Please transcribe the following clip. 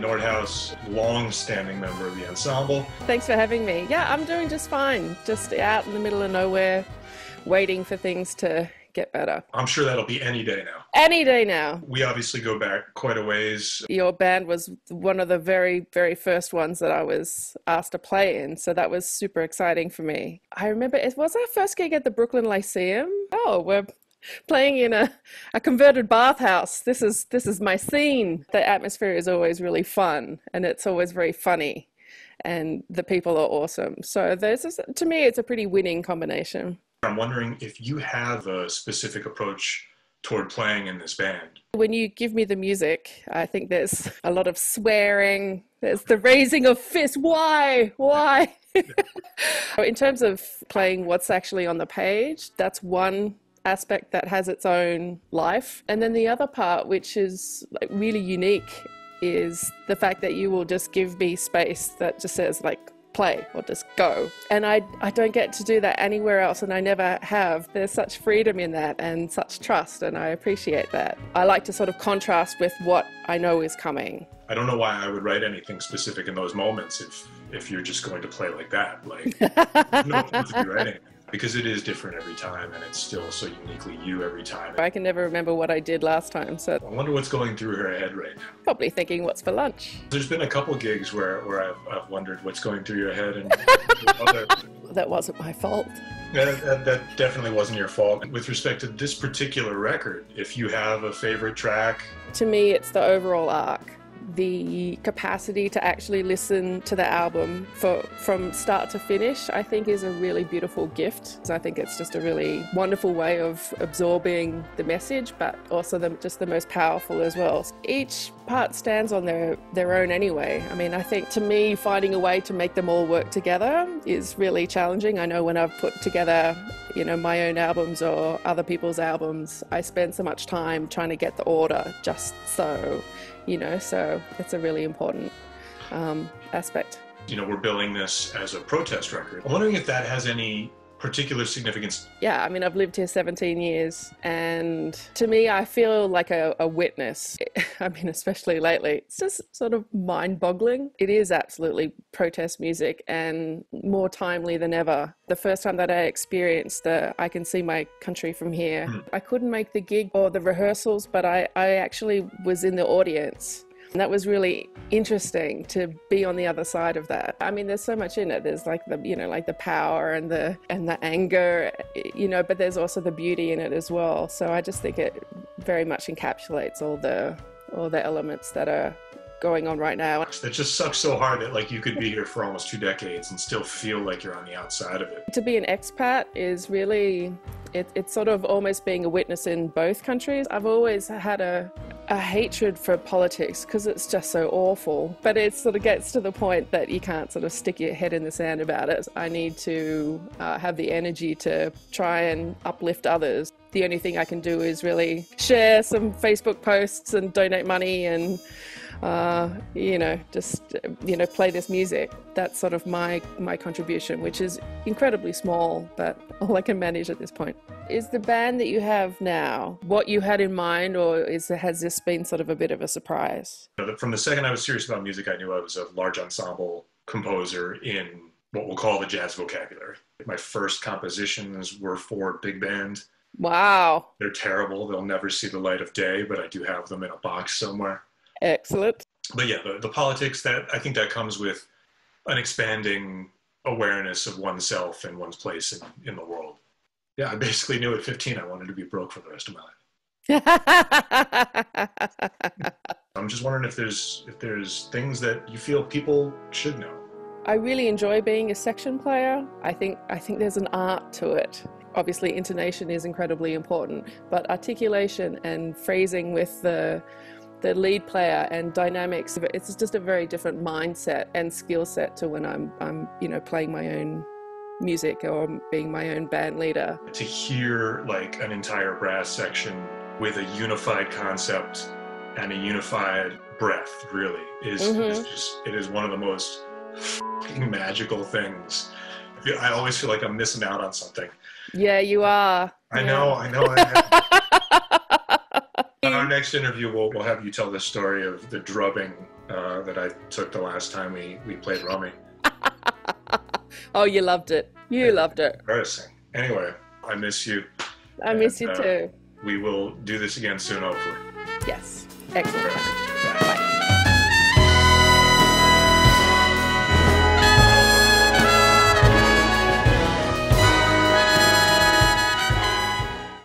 Noordhuis, long-standing member of the ensemble. Thanks for having me. Yeah, I'm doing just fine. Just out in the middle of nowhere, waiting for things to get better. I'm sure that'll be any day now. Any day now. We obviously go back quite a ways. Your band was one of the very, very first ones that I was asked to play in, so that was super exciting for me. I remember it was our first gig at the Brooklyn Lyceum. Oh, we're playing in a, a converted bathhouse. This is this is my scene. The atmosphere is always really fun and it's always very funny and the people are awesome. So this is, to me it's a pretty winning combination. I'm wondering if you have a specific approach toward playing in this band. When you give me the music, I think there's a lot of swearing, there's the raising of fists. Why? Why? in terms of playing what's actually on the page, that's one aspect that has its own life. And then the other part, which is like really unique, is the fact that you will just give me space that just says like play or just go. And I, I don't get to do that anywhere else, and I never have. There's such freedom in that and such trust, and I appreciate that. I like to sort of contrast with what I know is coming. I don't know why I would write anything specific in those moments if if you're just going to play like that. Like, no to be writing because it is different every time and it's still so uniquely you every time. I can never remember what I did last time, so I wonder what's going through her head right now. Probably thinking what's for lunch. There's been a couple gigs where, where I've, I've wondered what's going through your head and that wasn't my fault. That, that, that definitely wasn't your fault. With respect to this particular record, if you have a favorite track, to me it's the overall arc the capacity to actually listen to the album for, from start to finish, I think is a really beautiful gift. So I think it's just a really wonderful way of absorbing the message, but also the, just the most powerful as well. Each part stands on their, their own anyway. I mean, I think to me, finding a way to make them all work together is really challenging. I know when I've put together, you know, my own albums or other people's albums, I spend so much time trying to get the order just so you know, so it's a really important um, aspect. You know, we're billing this as a protest record. I'm wondering if that has any particular significance? Yeah, I mean, I've lived here 17 years, and to me, I feel like a, a witness. I mean, especially lately, it's just sort of mind boggling. It is absolutely protest music and more timely than ever. The first time that I experienced the I Can See My Country from Here, mm. I couldn't make the gig or the rehearsals, but I, I actually was in the audience and that was really interesting to be on the other side of that. I mean, there's so much in it. There's like the, you know, like the power and the and the anger, you know, but there's also the beauty in it as well. So I just think it very much encapsulates all the all the elements that are going on right now. It just sucks so hard that like you could be here for almost two decades and still feel like you're on the outside of it. To be an expat is really it, it's sort of almost being a witness in both countries. I've always had a, a hatred for politics because it's just so awful. But it sort of gets to the point that you can't sort of stick your head in the sand about it. I need to uh, have the energy to try and uplift others. The only thing I can do is really share some Facebook posts and donate money and uh, you know, just you know, play this music. That's sort of my my contribution, which is incredibly small, but all I can manage at this point. Is the band that you have now what you had in mind, or is has this been sort of a bit of a surprise? From the second I was serious about music, I knew I was a large ensemble composer in what we'll call the jazz vocabulary. My first compositions were for big band. Wow. They're terrible. They'll never see the light of day, but I do have them in a box somewhere. Excellent. But yeah, the, the politics that I think that comes with an expanding awareness of oneself and one's place in, in the world. Yeah, I basically knew at 15 I wanted to be broke for the rest of my life. I'm just wondering if there's if there's things that you feel people should know. I really enjoy being a section player. I think I think there's an art to it. Obviously intonation is incredibly important, but articulation and phrasing with the the lead player and dynamics. It's just a very different mindset and skill set to when I'm, I'm, you know, playing my own music or being my own band leader. To hear like an entire brass section with a unified concept and a unified breath really is, mm-hmm. is just, it is one of the most magical things. I always feel like I'm missing out on something. Yeah, you are. I yeah. know, I know. I next interview, we'll, we'll have you tell the story of the drubbing uh, that I took the last time we, we played Rummy. oh, you loved it. You yeah, loved it. Embarrassing. Anyway, I miss you. I miss and, you uh, too. We will do this again soon, hopefully. Yes. Excellent.